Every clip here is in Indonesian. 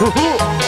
Woohoo!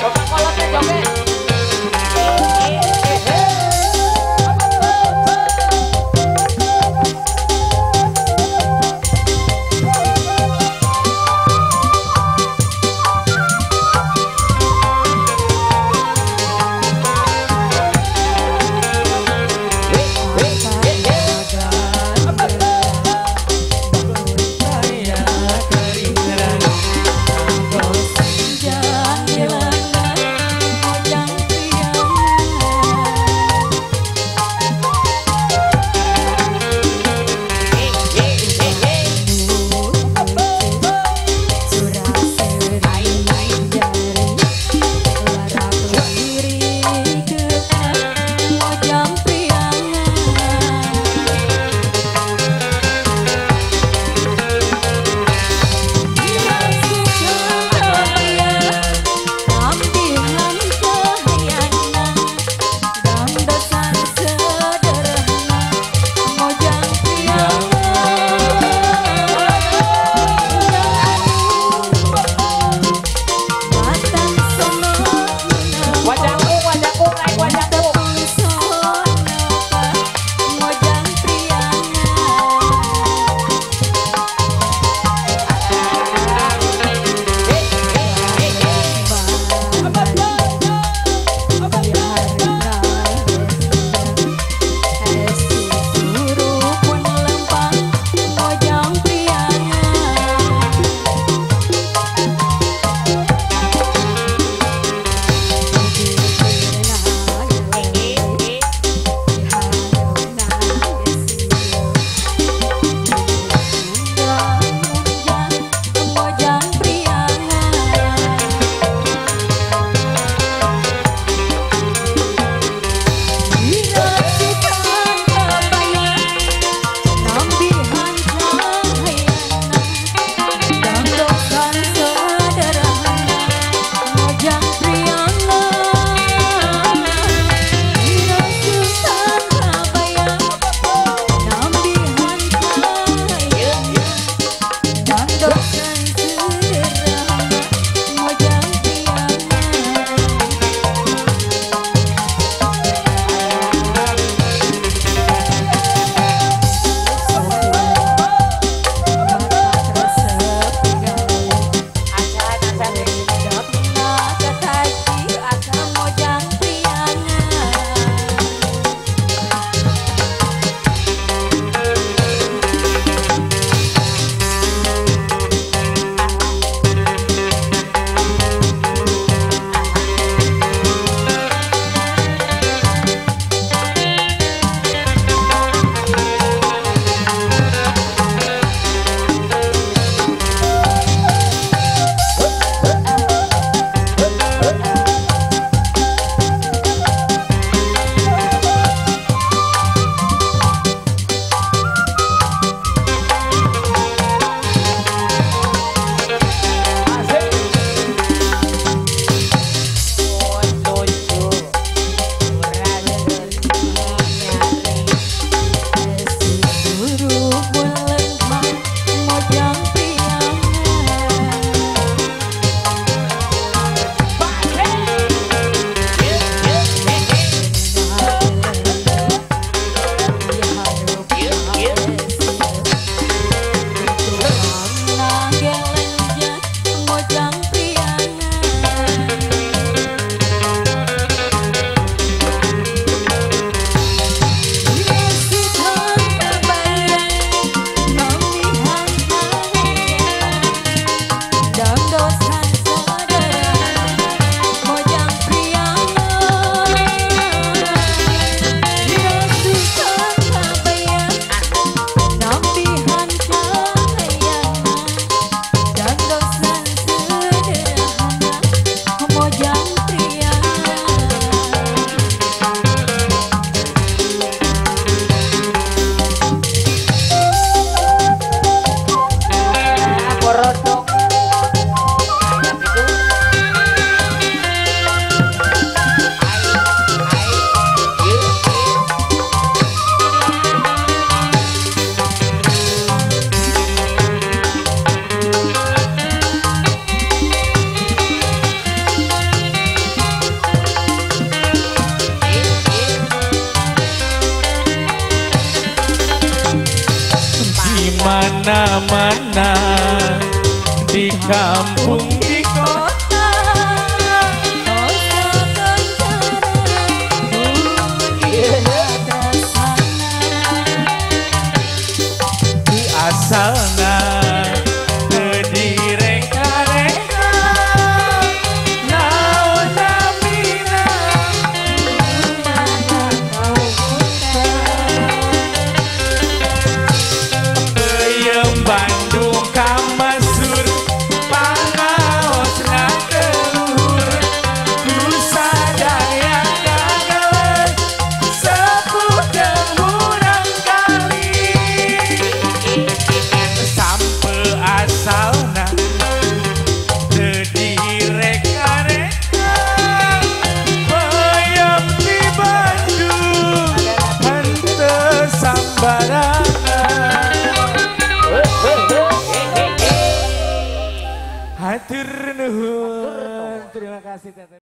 Mana-mana di kampung casi te